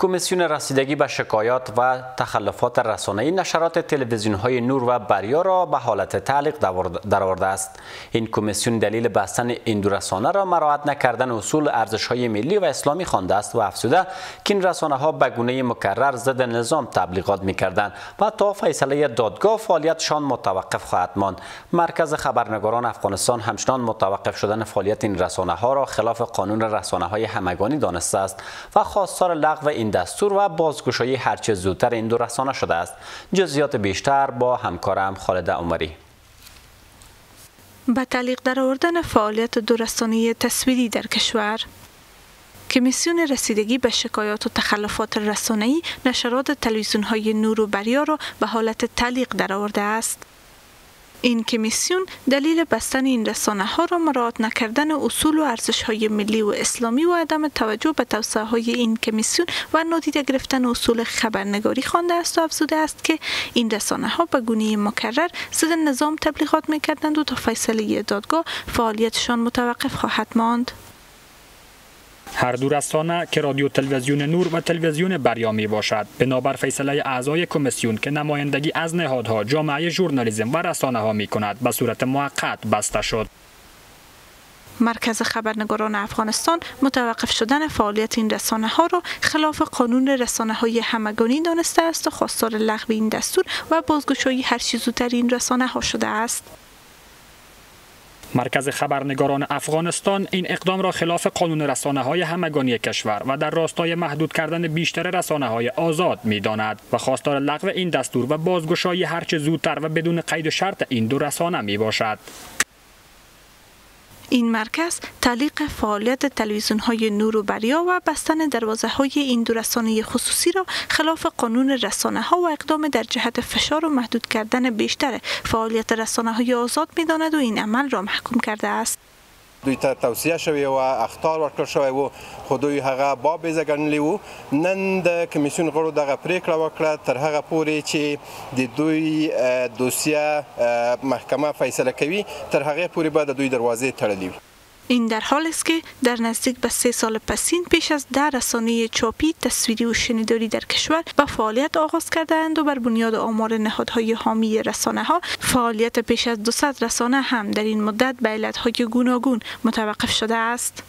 کمیسیون رسیدگی به شکایات و تخلفات رسانه‌ای نشرات تلویزیون های نور و بریا را به حالت تعلیق درآورده است. این کمیسیون دلیل بستن این دو رسانه را مراعات نکردن اصول ارزش های ملی و اسلامی خوانده است و افزوده که این رسانه ها به گونه مکرر ضد نظام تبلیغات می‌کردند و تا فیصله دادگاه فعالیتشان متوقف خواهد ماند. مرکز خبرنگاران افغانستان همچنان متوقف شدن فعالیت این رسانه ها را خلاف قانون رسانه های همگانی دانسته است و خواستار لغو این دستور و بازگشایی هرچه زودتر این دو رسانه شده است جزئیات بیشتر با همکارم خالد عمری به تعلیق در آوردن فعالیت دو رسانه تصویری در کشور کمیسیون رسیدگی به شکایات و تخلفات رسانه‌ای نشرات تلویزیون های نور و بریا را به حالت تعلیق درآورده است. این کمیسیون دلیل بستن این رسانه ها را مراعات نکردن اصول و ارزش های ملی و اسلامی و عدم توجه به توسعه های این کمیسیون و نادیده گرفتن اصول خبرنگاری خوانده است و افزوده است که این رسانه ها به گونه مکرر ضد نظام تبلیغات می‌کردند و تا فیصله دادگاه فعالیتشان متوقف خواهد ماند. هر دو رسانه که رادیو تلویزیون نور و تلویزیون بریا می باشد بنابر فیصله اعضای کمیسیون که نمایندگی از نهادها جامعه ژورنالیسم و رسانه ها می کند به صورت موقت بسته شد مرکز خبرنگاران افغانستان متوقف شدن فعالیت این رسانه ها را خلاف قانون رسانه های همگانی دانسته است و خواستار لغو این دستور و بازگشایی هر چیز زودتر این رسانه ها شده است. مرکز خبرنگاران افغانستان این اقدام را خلاف قانون رسانه های همگانی کشور و در راستای محدود کردن بیشتر رسانه های آزاد می داند و خواستار لغو این دستور و بازگشایی هرچه زودتر و بدون قید و شرط این دو رسانه می باشد. این مرکز تعلیق فعالیت تلویزیون های نور و بریا و بستن دروازه های این دو رسانه خصوصی را خلاف قانون رسانه ها و اقدام در جهت فشار و محدود کردن بیشتر فعالیت رسانه های آزاد می داند و این عمل را محکوم کرده است. دوی ته توصیه شوی و اختار ورکړل شوی وو خو دوی هغه بابیزه ګڼلی وو. نن د کمیسیون غړو دغه پریکړه وکړه تر هغه پورې چې د دوی دوسیه محکمه فیصله کوي تر هغه پورې به د دوی دروازې تړلې وي این در حال است که در نزدیک به سه سال پسین پیش از در رسانه چاپی تصویری و شنیداری در کشور به فعالیت آغاز کردند و بر بنیاد آمار نهادهای حامی رسانه ها فعالیت پیش از 200 رسانه هم در این مدت به علتهای گوناگون متوقف شده است.